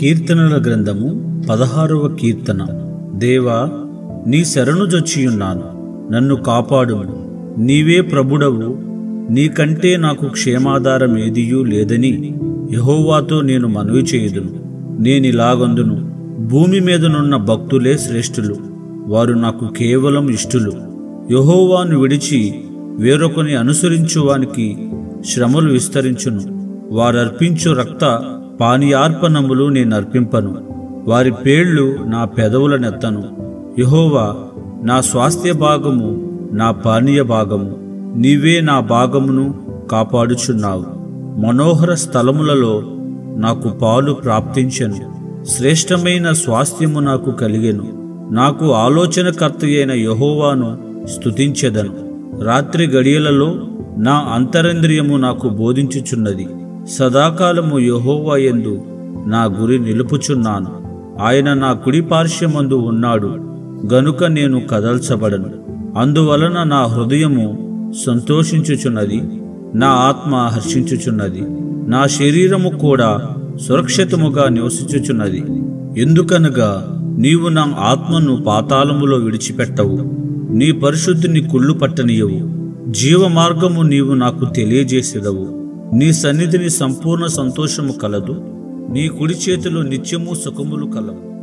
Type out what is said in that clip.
కీర్తనల గ్రంథము పదహారవ కీర్తన. దేవా నీ శరణు జొచ్చియున్నాను. నన్ను కాపాడు నీవే ప్రభుడవు. నీకంటే నాకు క్షేమాధారం ఏదియూ లేదని యహోవాతో నేను మనవి చేయుదును. నేనిలాగొందును. భూమి మీదనున్న భక్తులే శ్రేష్ఠులు. వారు నాకు కేవలం ఇష్టులు. యహోవాను విడిచి వేరొకని అనుసరించువానికి శ్రమలు విస్తరించును. వారర్పించు రక్త పానీయార్పణములు నేనర్పింపను. వారి పేళ్ళు నా పెదవులనెత్తను యహోవా నా స్వాస్థ్య భాగము నా పానీయ భాగము. నీవే నా భాగమును కాపాడుచున్నావు. మనోహర స్థలములలో నాకు పాలు ప్రాప్తించను. శ్రేష్టమైన స్వాస్థ్యము నాకు కలిగెను. నాకు ఆలోచనకర్త అయిన యహోవాను స్తుతించెదను. రాత్రి గడియలలో నా అంతరంద్రియము నాకు బోధించుచున్నది. సదాకాలము యహోవాయందు నా గురి నిలుపుచున్నాను. ఆయన నా కుడి పార్శ్వమందు ఉన్నాడు. గనుక నేను కదల్చబడను. అందువలన నా హృదయము సంతోషించుచున్నది నా ఆత్మ హర్షించుచున్నది నా శరీరము కూడా సురక్షితముగా నివసించుచున్నది. ఎందుకనగా నీవు నా ఆత్మను పాతాళములో విడిచిపెట్టవు. నీ పరిశుద్ధిని కుళ్ళు పట్టనీయవు. జీవ మార్గము నీవు నాకు తెలియజేసేదవు. నీ సన్నిధిని సంపూర్ణ సంతోషము కలదు. నీ కుడి చేతిలో నిత్యము సుఖములు కలవు.